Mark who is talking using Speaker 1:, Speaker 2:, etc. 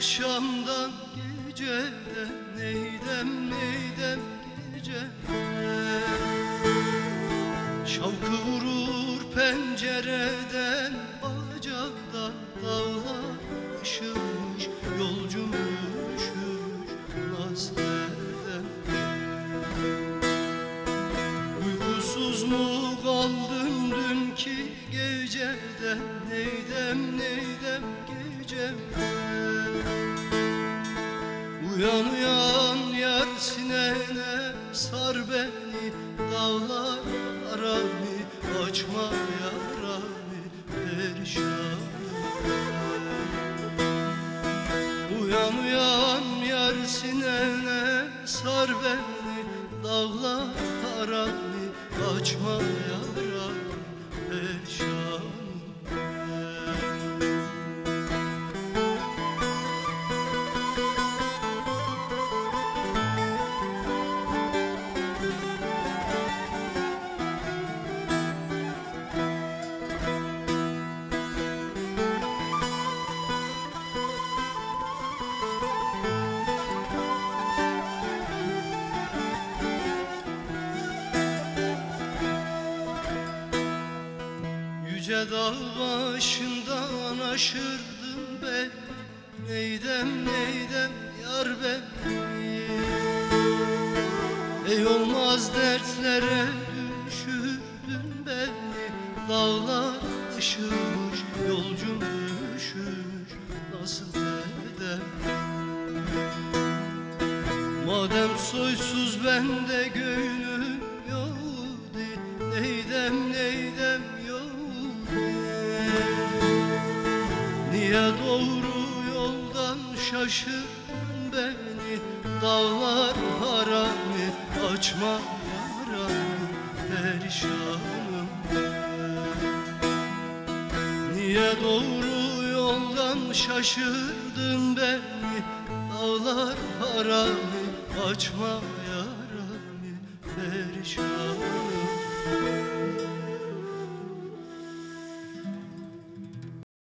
Speaker 1: akşamdan geceden neydem neydem geceden Şavkı vurur pencereden bacadan dağlar ışımış Yolcum üşümüş nasıl eden Uykusuz mu dünkü geceden Neydem neydem gecemden Uyan uyan yar sinene sar beni Dağlar aramı açma yaramı perişan. Uyan uyan yar sinene sar beni Dağlar aramı açma yaramı Yüce dağ başından aşırdın beni Neydem neydem yar beni? Ey olmaz dertlere düşürdün beni. Dağlar ışımış yolcum üşümüş Nasıl edem Madem soysuz bende gönlüm yoktu Neydem neydem şaşırdın beni Dağlar haramı açma yaramı perişanım. Niye doğru yoldan şaşırdın beni Dağlar haramı açma yaramı perişanım